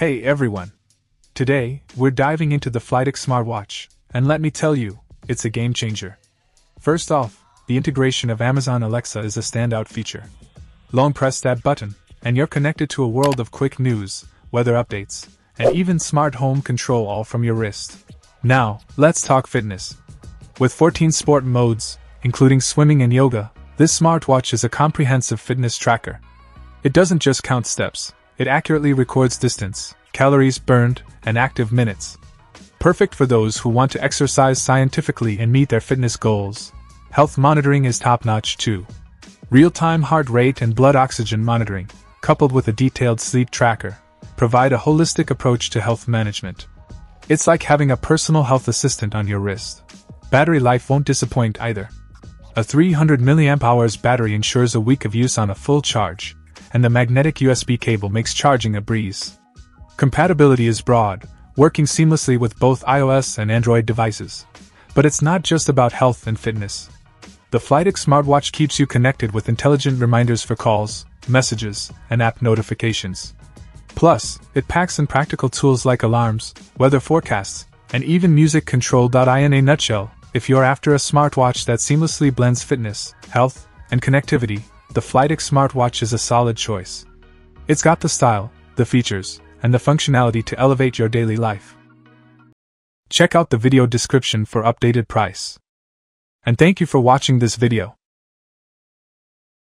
Hey everyone! Today, we're diving into the FLYTIK smartwatch, and let me tell you, it's a game changer. First off, the integration of Amazon Alexa is a standout feature. Long press that button, and you're connected to a world of quick news, weather updates, and even smart home control all from your wrist. Now, let's talk fitness. With 14 sport modes, including swimming and yoga, this smartwatch is a comprehensive fitness tracker. It doesn't just count steps, it accurately records distance, calories burned, and active minutes. Perfect for those who want to exercise scientifically and meet their fitness goals. Health monitoring is top notch too. Real time heart rate and blood oxygen monitoring, coupled with a detailed sleep tracker, provide a holistic approach to health management. It's like having a personal health assistant on your wrist. Battery life won't disappoint either. A 300 mAh battery ensures a week of use on a full charge, and the magnetic USB cable makes charging a breeze. Compatibility is broad, working seamlessly with both iOS and Android devices. But it's not just about health and fitness. The FLYTIK smartwatch keeps you connected with intelligent reminders for calls, messages, and app notifications. Plus, it packs in practical tools like alarms, weather forecasts, and even music control. In a nutshell, if you're after a smartwatch that seamlessly blends fitness, health, and connectivity, the FLYTIK smartwatch is a solid choice. It's got the style, the features, and the functionality to elevate your daily life. Check out the video description for updated price. And thank you for watching this video.